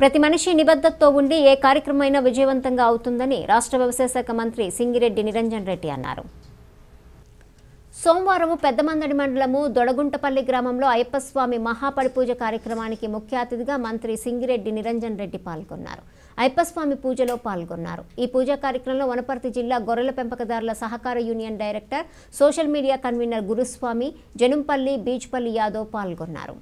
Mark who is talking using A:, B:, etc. A: ప్రతి మనిషి నిబద్ధతతో ఉండి ఏ కార్యక్రమమైనా విజయవంతంగా అవుతుందని రాష్ట్ర వ్యవసాయ శాఖ మంత్రి సింగిరెడ్డి నిరంజన్ రెడ్డి అన్నారు సోమవారం పెద్దమందడి మండలము దొడగుంటపల్లి గ్రామంలో అయ్యప్పస్వామి మహాపరిపూజ కార్యక్రమానికి ముఖ్య అతిథిగా మంత్రి సింగిరెడ్డి నిరంజన్ రెడ్డి పాల్గొన్నారు అయ్యప్పస్వామి పూజలో పాల్గొన్నారు ఈ పూజా కార్యక్రమంలో వనపర్తి జిల్లా గొర్రెల పెంపకదారుల సహకార union director social media convener Guruswamy Janumpalli Beechpalli Yadav పాల్గొన్నారు